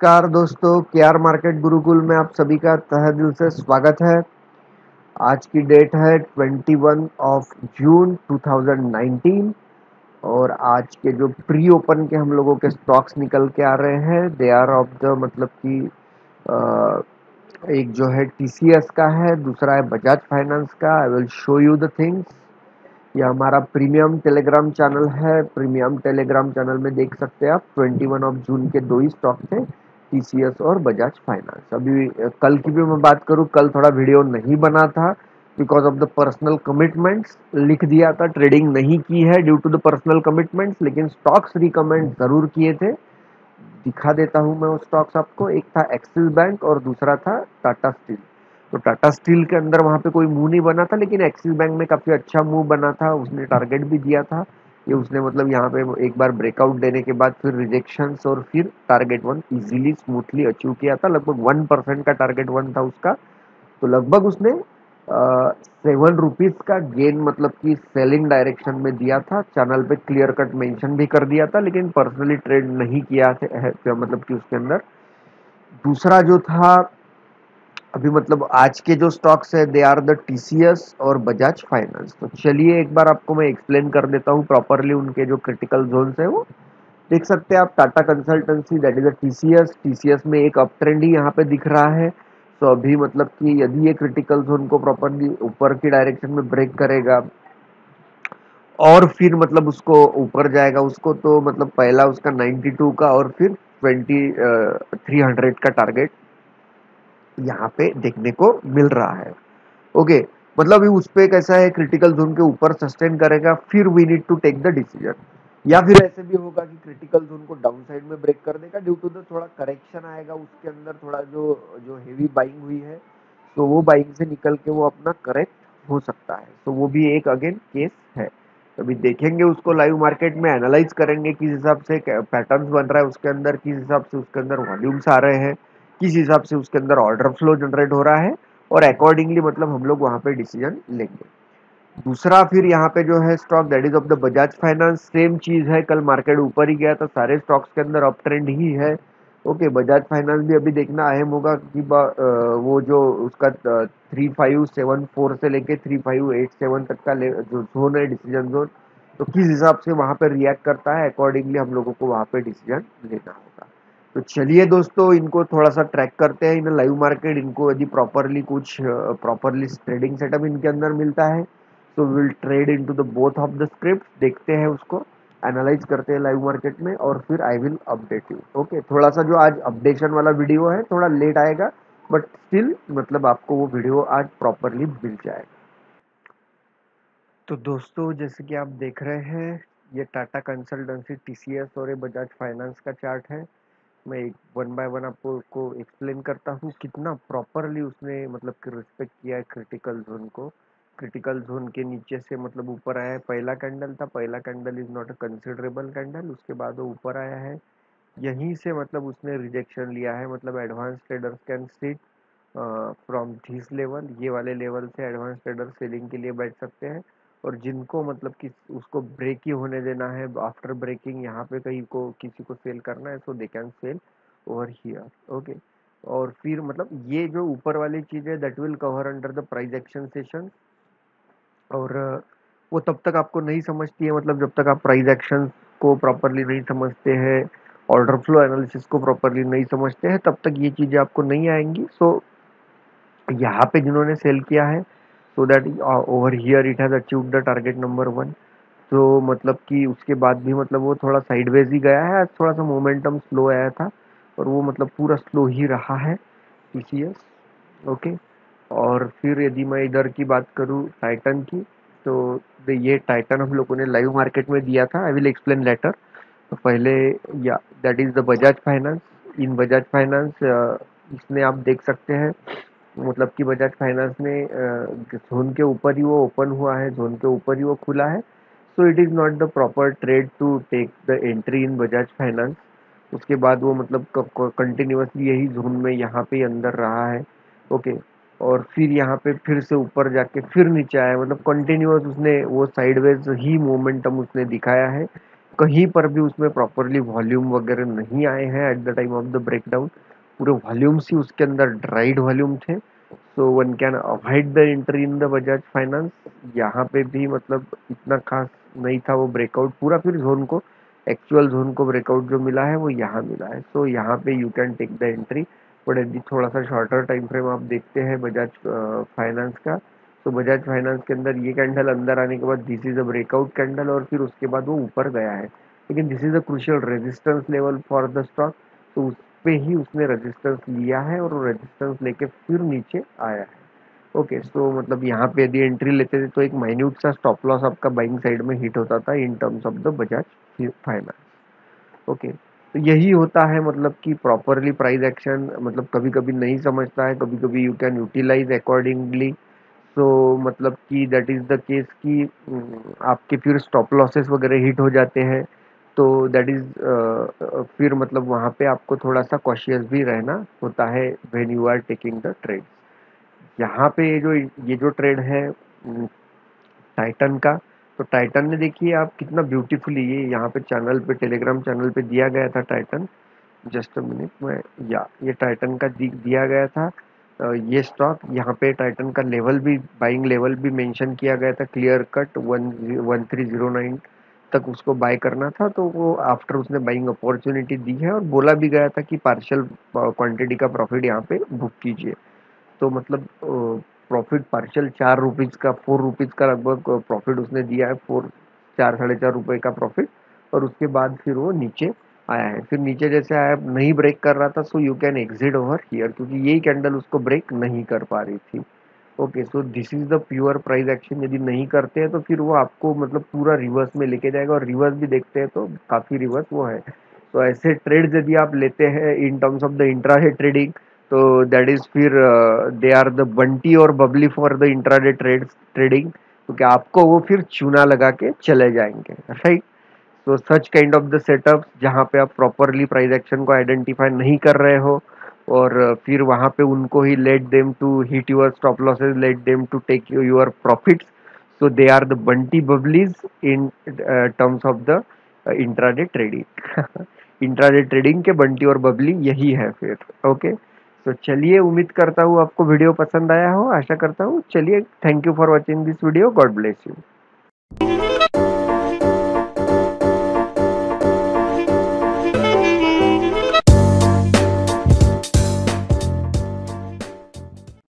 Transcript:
नमस्कार दोस्तों के आर मार्केट गुरुकुल में आप सभी का तह दिल से स्वागत है। आज की डेट है 21 ऑफ़ जून 2019 और आज के जो प्री ओपन के हम लोगों के स्टॉक्स निकल के आ रहे हैं दे आर ऑफ़ द मतलब कि एक जो है टीसीएस का है, दूसरा है बजाज फाइनेंस का। I will show you the things ये हमारा प्रीमियम टेलीग्राम चैनल है। प्रीमियम टेलीग्राम चैनल में देख सकते हैं आप 21 ऑफ़ जून के दो ही स्टॉक थे। टीसीएस और बजाज फाइनेंस अभी कल की भी मैं बात करूँ, कल थोड़ा वीडियो नहीं बना था because of the personal commitments लिख दिया था ट्रेडिंग नहीं की है due to the personal commitments लेकिन स्टॉक्स रिकमेंड ज़रूर किए थे। दिखा देता हूँ मैं वो स्टॉक्स आपको। एक था एक्सिस बैंक और दूसरा था टाटा स्टील तो टाटा स्टील के अंदर वहाँ पे कोई मूव नहीं बना था, लेकिन एक्सिस बैंक में काफ़ी अच्छा मूव बना था, उसने टारगेट भी दिया था। ये उसने मतलब यहाँ पे एक बार ब्रेकआउट देने के बाद फिर रिजेक्शन और फिर target one easily smoothly achieve किया था। लगभग वन परसेंट का टारगेट वन था उसका। तो लगभग उसने सेवन रुपीज़ का गेन मतलब कि सेलिंग डायरेक्शन में दिया था। चैनल पे क्लियर कट मेंशन भी कर दिया था, लेकिन पर्सनली ट्रेड नहीं किया थे मतलब कि उसके अंदर। दूसरा जो था अभी मतलब आज के जो स्टॉक्स है दे आर द टीसीएस और बजाज फाइनेंस तो चलिए एक बार आपको मैं एक्सप्लेन कर देता हूँ प्रॉपरली उनके जो क्रिटिकल जोन है वो। देख सकते हैं आप Tata consultancy that is a TCS TCS में एक अप ट्रेंड ही यहाँ पे दिख रहा है। तो अभी मतलब कि यदि ये क्रिटिकल जोन को प्रॉपरली ऊपर की डायरेक्शन में ब्रेक करेगा और फिर मतलब उसको ऊपर जाएगा, उसको तो मतलब पहला उसका 92 का और फिर 20 थ्री हंड्रेड का टारगेट यहाँ पे देखने को मिल रहा है। ओके मतलब उस पर कैसा है क्रिटिकल जोन के ऊपर सस्टेन करेगा, फिर we need to take the decision या फिर ऐसे भी होगा कि क्रिटिकल जोन को डाउन साइड में ब्रेक कर देगा ड्यू टू द थोड़ा करेक्शन आएगा, उसके अंदर थोड़ा जो जो हेवी बाइंग हुई है तो वो बाइंग से निकल के वो अपना करेक्ट हो सकता है। तो वो भी एक अगेन केस है। अभी देखेंगे उसको लाइव मार्केट में एनालाइज करेंगे किस हिसाब से पैटर्न्स बन रहा है उसके अंदर, किस हिसाब से उसके अंदर वॉल्यूम्स आ रहे हैं। किस हिसाब से उसके अंदर ऑर्डर फ्लो जनरेट हो रहा है और अकॉर्डिंगली मतलब हम लोग वहाँ पे डिसीज़न लेंगे। दूसरा फिर यहाँ पे जो है stock that is of the Bajaj finance same चीज़ है, कल मार्केट ऊपर ही गया था, सारे स्टॉक्स के अंदर अप ट्रेंड ही है। ओके बजाज फाइनेंस भी अभी देखना अहम होगा कि वो जो उसका थ्री फाइव सेवन फोर से लेके थ्री फाइव एट सेवन तक का जो जोन है डिसीज़न जोन तो किस हिसाब से वहाँ पे रिएक्ट करता है अकॉर्डिंगली हम लोगों को वहाँ पे डिसीज़न लेना होगा। तो चलिए दोस्तों, इनको थोड़ा सा ट्रैक करते हैं इन लाइव मार्केट इनको यदि प्रॉपरली कुछ प्रॉपरली ट्रेडिंग सेटअप इनके अंदर मिलता है तो will trade into the both of the script देखते हैं उसको एनालाइज करते हैं लाइव मार्केट में, और फिर I will update you okay थोड़ा सा जो आज अपडेशन वाला वीडियो है, थोड़ा लेट आएगा बट स्टिल मतलब आपको वो वीडियो आज प्रॉपरली मिल जाएगा. तो दोस्तों, जैसे कि आप देख रहे हैं, ये टाटा कंसल्टेंसी टीसीएस और ये बजाज फाइनेंस का चार्ट है। मैं एक वन बाय वन आपको एक्सप्लेन करता हूँ कितना प्रॉपरली उसने मतलब कि रिस्पेक्ट किया है क्रिटिकल जोन को। क्रिटिकल जोन के नीचे से मतलब ऊपर आया है पहला कैंडल था, पहला candle is not a considerable candle उसके बाद वो ऊपर आया है। यहीं से मतलब उसने रिजेक्शन लिया है मतलब advance traders can seat from this level ये वाले लेवल से एडवांस ट्रेडर सेलिंग के लिए बैठ सकते हैं। और जिनको मतलब कि उसको ब्रेक ही होने देना है आफ्टर ब्रेकिंग यहाँ पे कहीं को किसी को सेल करना है so they can sell over here okay और फिर मतलब ये जो ऊपर वाली चीज़ है that will cover under the price action session और वो तब तक आपको नहीं समझती है मतलब जब तक आप प्राइज एक्शन को प्रॉपरली नहीं समझते हैं ऑर्डर फ्लो एनालिसिस को प्रॉपरली नहीं समझते हैं तब तक ये चीज़ें आपको नहीं आएँगी सो so, यहाँ पे जिन्होंने सेल किया है that uh, over here it has achieved the target number one तो मतलब कि उसके बाद भी मतलब वो थोड़ा साइडवेज ही गया है थोड़ा सा मोमेंटम स्लो आया था और वो मतलब पूरा स्लो ही रहा है टी ओके और फिर यदि मैं इधर की बात करूँ टाइटन की तो ये टाइटन हम लोगों ने लाइव मार्केट में दिया था आई विल एक्सप्लेन लेटर तो पहले या that is the Bajaj finance in Bajaj finance इसमें आप देख सकते हैं मतलब कि बजाज फाइनेंस ने जोन के ऊपर ही वो ओपन हुआ है जोन के ऊपर ही वो खुला है। So it is not the proper trade to take the entry in Bajaj finance उसके बाद वो मतलब कंटिन्यूसली यही जोन में यहाँ पे अंदर रहा है। ओके और फिर यहाँ पे फिर से ऊपर जाके फिर नीचे आया मतलब कंटिन्यूस उसने वो साइडवेज ही मोमेंटम उसने दिखाया है। कहीं पर भी उसमें प्रॉपरली वॉल्यूम वगैरह नहीं आए हैं at the time of the breakdown पूरे वॉल्यूम्स ही उसके अंदर ड्राइड वॉल्यूम थे। So one can avoid the entry in the Bajaj finance यहाँ पे भी मतलब इतना खास नहीं था वो ब्रेकआउट पूरा फिर जोन को एक्चुअल जोन को ब्रेकआउट जो मिला है वो यहाँ मिला है। सो so, यहाँ पे you can take the entry but यदि थोड़ा सा शॉर्टर टाइम फ्रेम आप देखते हैं बजाज फाइनेंस का। तो बजाज फाइनेंस के अंदर ये कैंडल अंदर आने के बाद this is a breakout candle और फिर उसके बाद वो ऊपर गया है। लेकिन this is a crucial resistance level for the stock तो उस पे ही उसने रेजिस्टेंस लिया है और रेजिस्टेंस लेके फिर नीचे आया है। ओके सो मतलब यहाँ पे यदि एंट्री लेते थे तो एक माइन्यूट सा स्टॉप लॉस आपका बाइंग साइड में हिट होता था in terms of the Bajaj finance okay तो यही होता है मतलब कि प्रॉपरली प्राइस एक्शन मतलब कभी कभी नहीं समझता है कभी कभी you can utilise accordingly so मतलब कि दैट इज़ द केस कि आपके फिर स्टॉप लॉसेस वगैरह हिट हो जाते हैं। तो दैट इज़ फिर मतलब वहाँ पे आपको थोड़ा सा कॉशियस भी रहना होता है when you are taking the trade यहाँ पे जो, ये जो ट्रेड है टाइटन का तो टाइटन ने देखिए आप कितना ब्यूटीफुली ये यहाँ पे चैनल पे टेलीग्राम चैनल पे दिया गया था टाइटन जस्ट अ मिनट मैं, या, ये टाइटन का दिया गया था ये स्टॉक यहाँ पे टाइटन का लेवल भी बाइंग लेवल भी मेंशन किया गया था clear cut one one three zero nine तक उसको बाय करना था तो वो आफ्टर उसने बाइंग अपॉर्चुनिटी दी है और बोला भी गया था कि पार्शियल क्वांटिटी का प्रॉफिट यहाँ पे बुक कीजिए। तो मतलब प्रॉफिट पार्शियल चार रुपीज़ का फोर रुपीज़ का लगभग प्रॉफिट उसने दिया है फोर चार, साढ़े चार रुपये का प्रॉफिट और उसके बाद फिर वो नीचे आया है। फिर नीचे जैसे आया, नहीं ब्रेक कर रहा था so you can exit over here क्योंकि यही कैंडल उसको ब्रेक नहीं कर पा रही थी। Okay so this is the pure price action यदि नहीं करते हैं तो फिर वो आपको मतलब पूरा रिवर्स में लेके जाएगा और रिवर्स भी देखते हैं तो काफ़ी रिवर्स वो है। तो ऐसे ट्रेड यदि आप लेते हैं in terms of the intraday trading तो दैट इज़ फिर दे आर द बंटी और Babli for the intraday trade trading क्योंकि आपको वो फिर चूना लगा के चले जाएँगे राइट तो such kind of the setup जहाँ पे आप प्रॉपरली प्राइस एक्शन को आइडेंटिफाई नहीं कर रहे हो और फिर वहाँ पे उनको ही let them to hit your stop losses let them to take your profits so they are the Bunty Bablis in terms of the intraday trading. Intraday trading के बंटी और बबली यही है फिर ओके तो चलिए, उम्मीद करता हूँ आपको वीडियो पसंद आया हो। आशा करता हूँ, चलिए thank you for watching this video God bless you